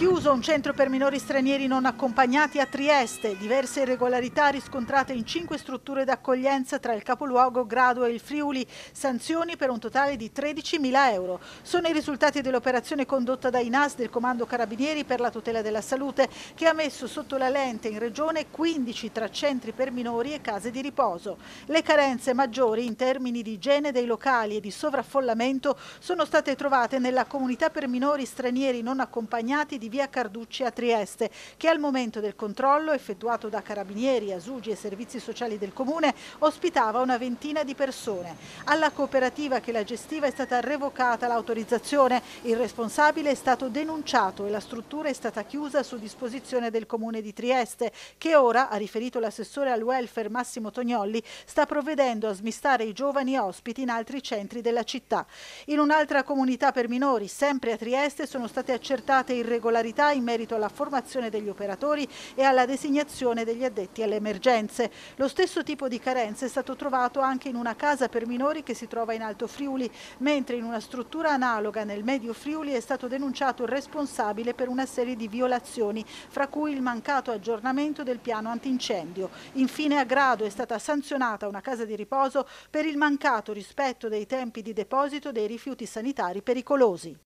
Chiuso un centro per minori stranieri non accompagnati a Trieste, diverse irregolarità riscontrate in cinque strutture d'accoglienza tra il capoluogo Grado e il Friuli, sanzioni per un totale di 13.000 euro. Sono i risultati dell'operazione condotta da INAS del Comando Carabinieri per la tutela della salute che ha messo sotto la lente in regione 15 tra centri per minori e case di riposo. Le carenze maggiori in termini di igiene dei locali e di sovraffollamento sono state trovate nella comunità per minori stranieri non accompagnati di via Carducci a Trieste, che al momento del controllo effettuato da carabinieri, asugi e servizi sociali del comune ospitava una ventina di persone. Alla cooperativa che la gestiva è stata revocata l'autorizzazione, il responsabile è stato denunciato e la struttura è stata chiusa su disposizione del comune di Trieste, che ora, ha riferito l'assessore al welfare Massimo Tognolli, sta provvedendo a smistare i giovani ospiti in altri centri della città. In un'altra comunità per minori, sempre a Trieste, sono state accertate irregolarità irregolarità in merito alla formazione degli operatori e alla designazione degli addetti alle emergenze. Lo stesso tipo di carenze è stato trovato anche in una casa per minori che si trova in Alto Friuli, mentre in una struttura analoga nel Medio Friuli è stato denunciato il responsabile per una serie di violazioni, fra cui il mancato aggiornamento del piano antincendio. Infine a Grado è stata sanzionata una casa di riposo per il mancato rispetto dei tempi di deposito dei rifiuti sanitari pericolosi.